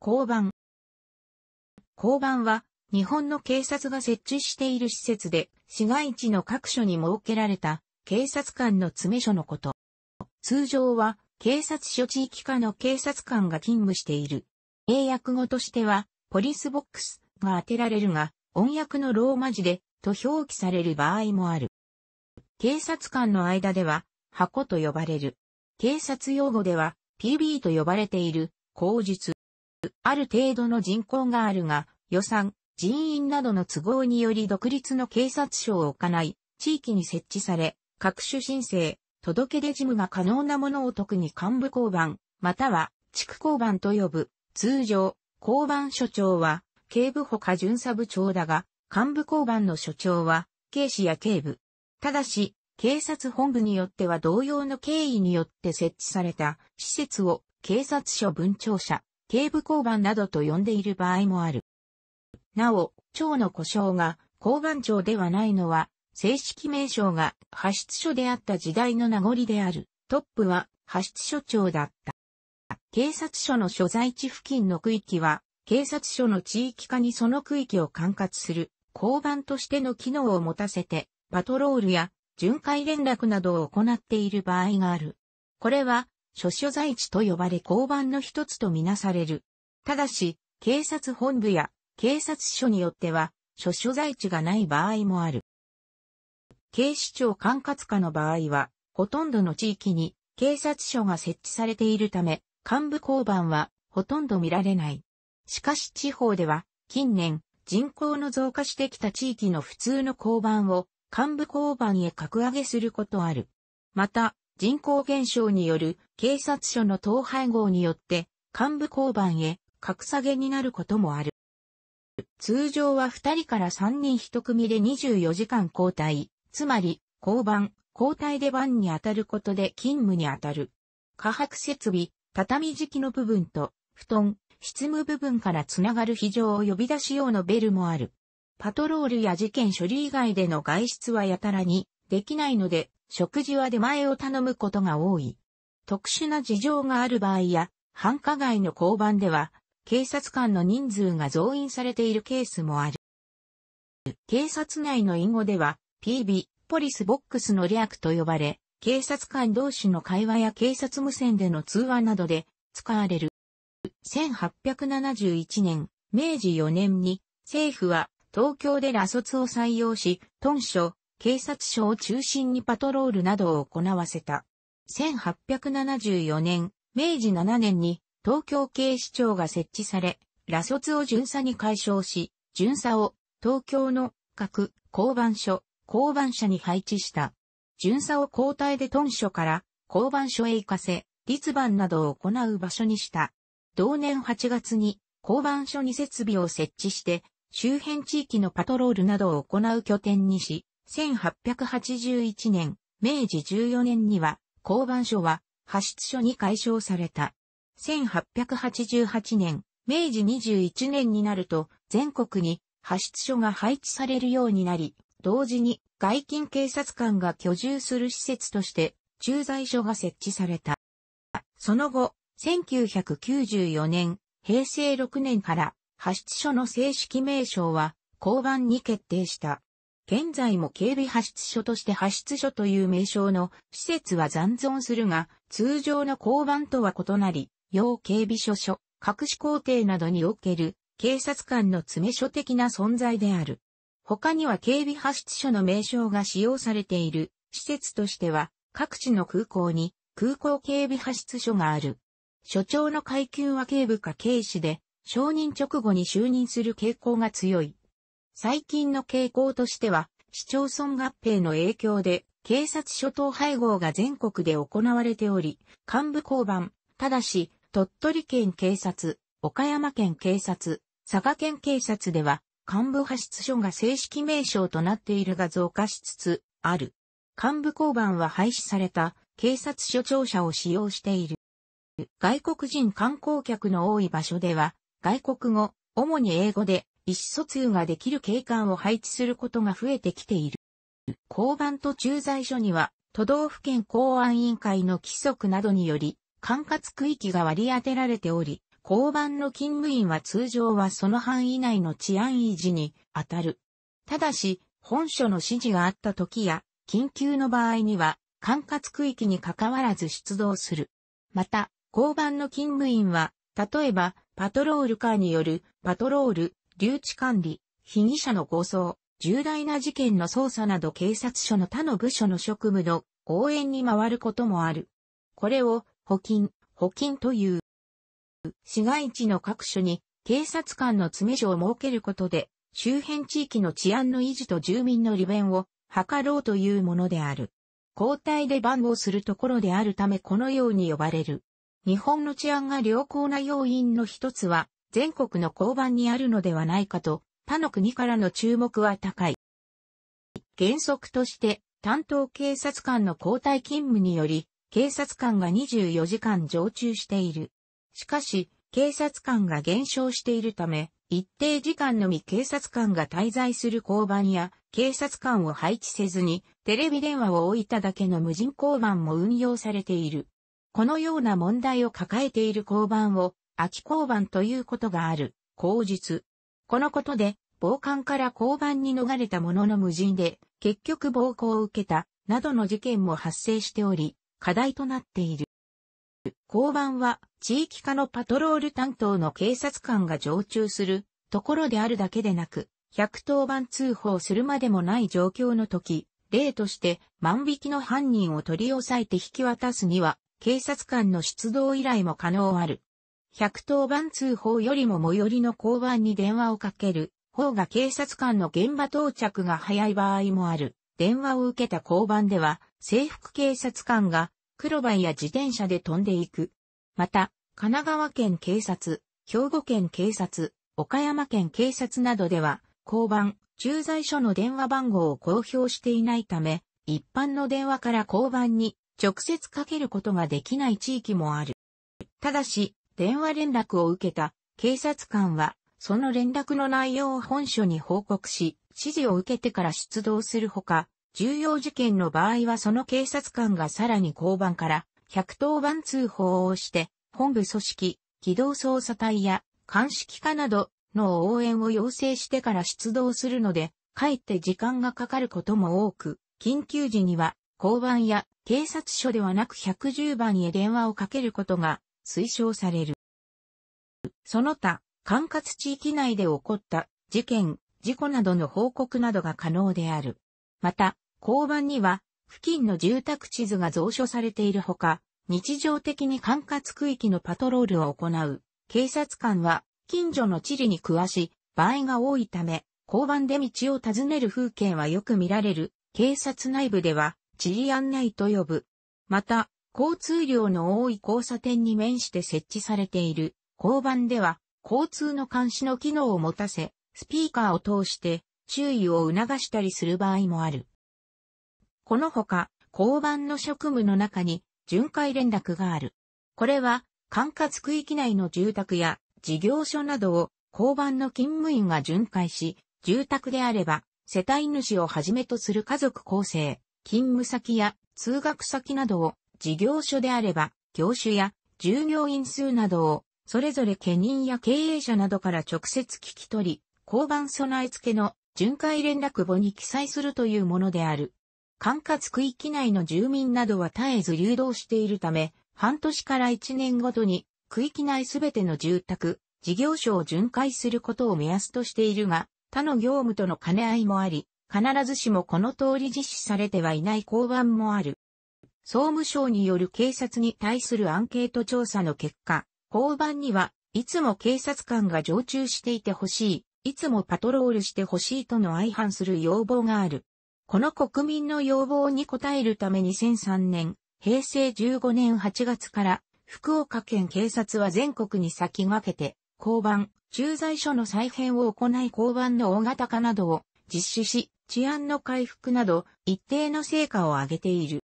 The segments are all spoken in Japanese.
交番。交番は、日本の警察が設置している施設で、市街地の各所に設けられた警察官の詰め所のこと。通常は、警察署地域課の警察官が勤務している。英訳語としては、ポリスボックスが当てられるが、音訳のローマ字で、と表記される場合もある。警察官の間では、箱と呼ばれる。警察用語では、PB と呼ばれている、口述。ある程度の人口があるが、予算、人員などの都合により独立の警察署を置かない、地域に設置され、各種申請、届け出事務が可能なものを特に幹部交番、または地区交番と呼ぶ、通常、交番所長は、警部補か巡査部長だが、幹部交番の所長は、警視や警部。ただし、警察本部によっては同様の経緯によって設置された施設を警察署分庁舎、警部交番などと呼んでいる場合もある。なお、庁の故障が交番庁ではないのは、正式名称が派出所であった時代の名残である。トップは派出所長だった。警察署の所在地付近の区域は、警察署の地域化にその区域を管轄する交番としての機能を持たせて、パトロールや巡回連絡などを行っている場合がある。これは、諸所在地と呼ばれ交番の一つとみなされる。ただし、警察本部や警察署によっては、諸所在地がない場合もある。警視庁管轄下の場合は、ほとんどの地域に警察署が設置されているため、幹部交番はほとんど見られない。しかし地方では、近年、人口の増加してきた地域の普通の交番を幹部交番へ格上げすることある。また、人口減少による警察署の統廃合によって幹部交番へ格下げになることもある。通常は2人から3人1組で24時間交代、つまり、交番、交代で番に当たることで勤務に当たる。下白設備、畳敷きの部分と、布団、執務部分からつながる非常を呼び出し用のベルもある。パトロールや事件処理以外での外出はやたらにできないので、食事は出前を頼むことが多い。特殊な事情がある場合や、繁華街の交番では、警察官の人数が増員されているケースもある。警察内の隠語では、PB、ポリスボックスの略と呼ばれ、警察官同士の会話や警察無線での通話などで使われる。1871年、明治4年に政府は東京で羅卒を採用し、豚署、警察署を中心にパトロールなどを行わせた。1874年、明治7年に東京警視庁が設置され、羅卒を巡査に解消し、巡査を東京の各交番所、交番社に配置した。巡査を交代で豚署から交番所へ行かせ、立番などを行う場所にした。同年8月に交番所に設備を設置して周辺地域のパトロールなどを行う拠点にし、1881年、明治14年には、交番所は、派出所に解消された。1888年、明治21年になると、全国に派出所が配置されるようになり、同時に外勤警察官が居住する施設として、駐在所が設置された。その後、1994年、平成6年から派出所の正式名称は、交番に決定した。現在も警備派出所として派出所という名称の施設は残存するが、通常の交番とは異なり、要警備所所、隠し工程などにおける警察官の詰め所的な存在である。他には警備派出所の名称が使用されている施設としては、各地の空港に空港警備派出所がある。所長の階級は警部か警視で、承認直後に就任する傾向が強い。最近の傾向としては、市町村合併の影響で、警察署等配合が全国で行われており、幹部交番、ただし、鳥取県警察、岡山県警察、佐賀県警察では、幹部派出所が正式名称となっているが増加しつつある。幹部交番は廃止された警察署庁舎を使用している。外国人観光客の多い場所では、外国語、主に英語で意思疎通ができる警官を配置することが増えてきている。交番と駐在所には都道府県公安委員会の規則などにより管轄区域が割り当てられており、交番の勤務員は通常はその範囲内の治安維持に当たる。ただし、本署の指示があった時や、緊急の場合には、管轄区域に関わらず出動する。また、交番の勤務員は、例えば、パトロールカーによるパトロール、留置管理、被疑者の護送、重大な事件の捜査など警察署の他の部署の職務の応援に回ることもある。これを、補金、補金という。市街地の各所に警察官の詰め所を設けることで、周辺地域の治安の維持と住民の利便を図ろうというものである。交代で番号するところであるためこのように呼ばれる。日本の治安が良好な要因の一つは、全国の交番にあるのではないかと、他の国からの注目は高い。原則として、担当警察官の交代勤務により、警察官が24時間常駐している。しかし、警察官が減少しているため、一定時間のみ警察官が滞在する交番や、警察官を配置せずに、テレビ電話を置いただけの無人交番も運用されている。このような問題を抱えている交番を、空き交番ということがある、口述。このことで、暴漢から交番に逃れたものの無人で、結局暴行を受けた、などの事件も発生しており、課題となっている。交番は地域課のパトロール担当の警察官が常駐するところであるだけでなく、110番通報するまでもない状況の時、例として万引きの犯人を取り押さえて引き渡すには、警察官の出動依頼も可能ある。110番通報よりも最寄りの交番に電話をかける方が警察官の現場到着が早い場合もある。電話を受けた交番では、制服警察官が黒バイや自転車で飛んでいく。また、神奈川県警察、兵庫県警察、岡山県警察などでは、交番、駐在所の電話番号を公表していないため、一般の電話から交番に直接かけることができない地域もある。ただし、電話連絡を受けた。警察官は、その連絡の内容を本署に報告し、指示を受けてから出動するほか、重要事件の場合はその警察官がさらに交番から110番通報をして、本部組織、機動捜査隊や鑑識課などの応援を要請してから出動するので、かえって時間がかかることも多く、緊急時には交番や警察署ではなく110番へ電話をかけることが推奨される。その他、管轄地域内で起こった事件、事故などの報告などが可能である。また、交番には、付近の住宅地図が蔵書されているほか、日常的に管轄区域のパトロールを行う。警察官は、近所の地理に詳しい場合が多いため、交番で道を尋ねる風景はよく見られる。警察内部では、地理案内と呼ぶ。また、交通量の多い交差点に面して設置されている交番では、交通の監視の機能を持たせ、スピーカーを通して注意を促したりする場合もある。このほか、交番の職務の中に巡回連絡がある。これは、管轄区域内の住宅や事業所などを交番の勤務員が巡回し、住宅であれば、世帯主をはじめとする家族構成、勤務先や通学先などを、事業所であれば、業種や従業員数などを、それぞれ兼任や経営者などから直接聞き取り、交番備え付けの巡回連絡簿に記載するというものである。管轄区域内の住民などは絶えず流動しているため、半年から1年ごとに区域内すべての住宅、事業所を巡回することを目安としているが、他の業務との兼ね合いもあり、必ずしもこの通り実施されてはいない交番もある。総務省による警察に対するアンケート調査の結果、交番にはいつも警察官が常駐していてほしい、いつもパトロールしてほしいとの相反する要望がある。この国民の要望に応えるため2003年、平成15年8月から福岡県警察は全国に先駆けて、交番、駐在所の再編を行い交番の大型化などを実施し、治安の回復など一定の成果を上げている。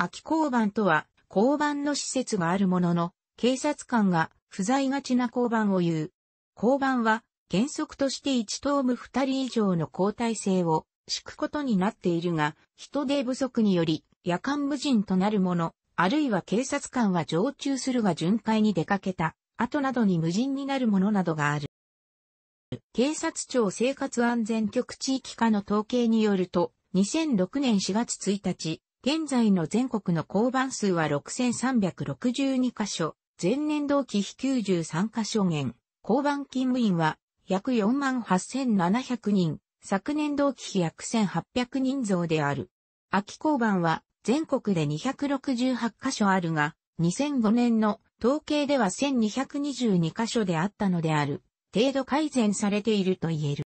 空き交番とは、交番の施設があるものの、警察官が不在がちな交番を言う。交番は原則として1頭無2人以上の交代制を敷くことになっているが、人手不足により夜間無人となるもの、あるいは警察官は常駐するが巡回に出かけた、跡などに無人になるものなどがある。警察庁生活安全局地域課の統計によると、2006年4月1日、現在の全国の交番数は6362カ所、前年同期比93カ所減、交番勤務員は約4万8700人、昨年同期比約1800人増である。秋交番は全国で268カ所あるが、2005年の統計では1222カ所であったのである。程度改善されていると言える。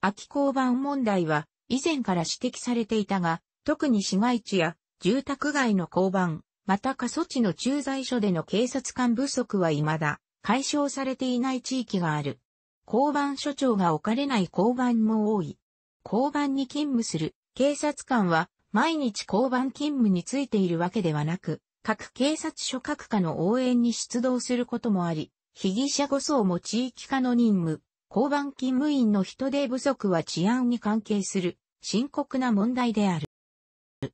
秋交番問題は以前から指摘されていたが、特に市街地や住宅街の交番、また過疎地の駐在所での警察官不足は未だ解消されていない地域がある。交番所長が置かれない交番も多い。交番に勤務する警察官は毎日交番勤務についているわけではなく、各警察署各課の応援に出動することもあり、被疑者誤送も地域課の任務、交番勤務員の人手不足は治安に関係する深刻な問題である。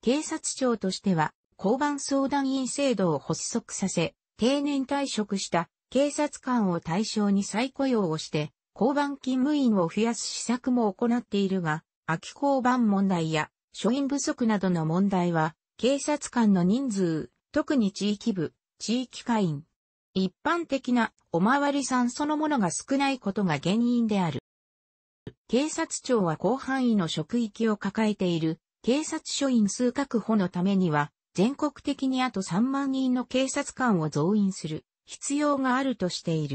警察庁としては、交番相談員制度を発足させ、定年退職した警察官を対象に再雇用をして、交番勤務員を増やす施策も行っているが、空き交番問題や署員不足などの問題は、警察官の人数、特に地域部、地域会員、一般的なおまわりさんそのものが少ないことが原因である。警察庁は広範囲の職域を抱えている警察署員数確保のためには、全国的にあと3万人の警察官を増員する必要があるとしている。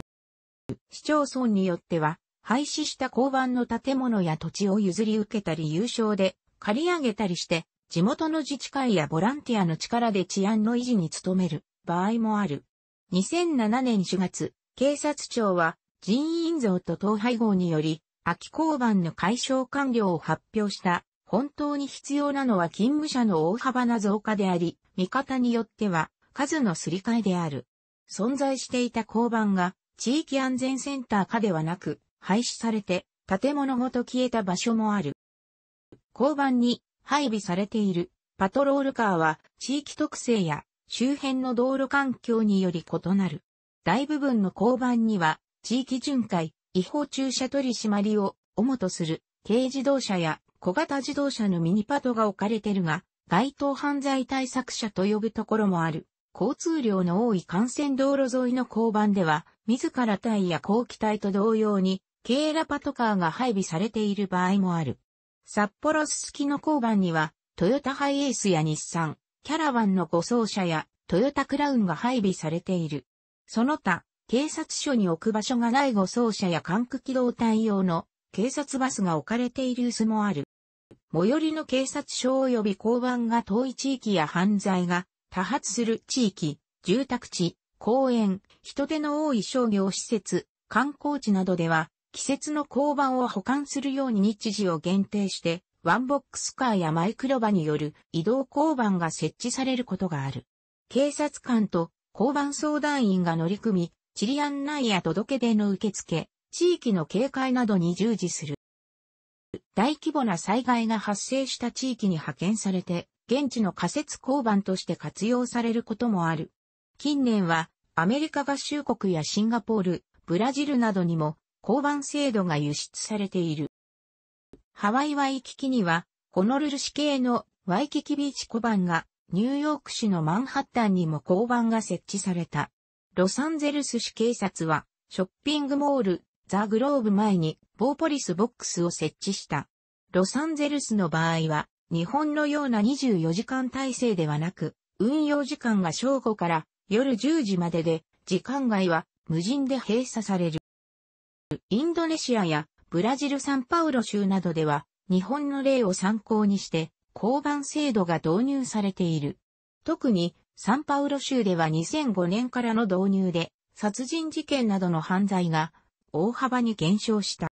市町村によっては、廃止した交番の建物や土地を譲り受けたり優勝で借り上げたりして、地元の自治会やボランティアの力で治安の維持に努める場合もある。2007年4月、警察庁は人員増と統廃合により、空き交番の解消完了を発表した本当に必要なのは勤務者の大幅な増加であり、見方によっては数のすり替えである。存在していた交番が地域安全センターかではなく、廃止されて建物ごと消えた場所もある。交番に配備されているパトロールカーは地域特性や周辺の道路環境により異なる。大部分の交番には地域巡回、違法駐車取り締まりを主とする軽自動車や小型自動車のミニパトが置かれてるが、該当犯罪対策者と呼ぶところもある。交通量の多い幹線道路沿いの交番では、自ら隊や後期隊と同様に、軽ラパトカーが配備されている場合もある。札幌すすきの交番には、トヨタハイエースや日産、キャラバンの護送車やトヨタクラウンが配備されている。その他、警察署に置く場所がない護送車や管区機動隊用の警察バスが置かれている薄もある。最寄りの警察署及び交番が遠い地域や犯罪が多発する地域、住宅地、公園、人手の多い商業施設、観光地などでは、季節の交番を保管するように日時を限定して、ワンボックスカーやマイクロバによる移動交番が設置されることがある。警察官と交番相談員が乗り組み、チリアン内や届け出の受付、地域の警戒などに従事する。大規模な災害が発生した地域に派遣されて、現地の仮設交番として活用されることもある。近年はアメリカ合衆国やシンガポール、ブラジルなどにも交番制度が輸出されている。ハワイワイキキには、ホノルル市系のワイキキビーチ小番が、ニューヨーク市のマンハッタンにも交番が設置された。ロサンゼルス市警察は、ショッピングモール、ザ・グローブ前に、ボーポリスボックスを設置した。ロサンゼルスの場合は、日本のような24時間体制ではなく、運用時間が正午から夜10時までで、時間外は無人で閉鎖される。インドネシアやブラジルサンパウロ州などでは、日本の例を参考にして、交番制度が導入されている。特に、サンパウロ州では2005年からの導入で、殺人事件などの犯罪が大幅に減少した。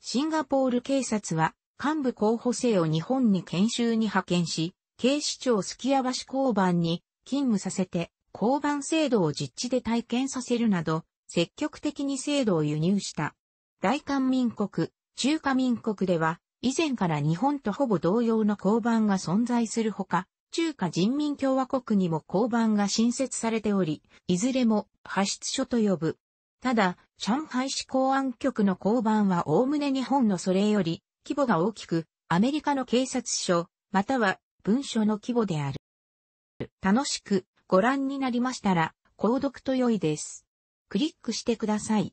シンガポール警察は幹部候補生を日本に研修に派遣し、警視庁すきや橋交番に勤務させて、交番制度を実地で体験させるなど、積極的に制度を輸入した。大韓民国、中華民国では、以前から日本とほぼ同様の交番が存在するほか、中華人民共和国にも交番が新設されており、いずれも派出所と呼ぶ。ただ、上海市公安局の交番はおおむね日本のそれより規模が大きく、アメリカの警察署、または文書の規模である。楽しくご覧になりましたら、購読と良いです。クリックしてください。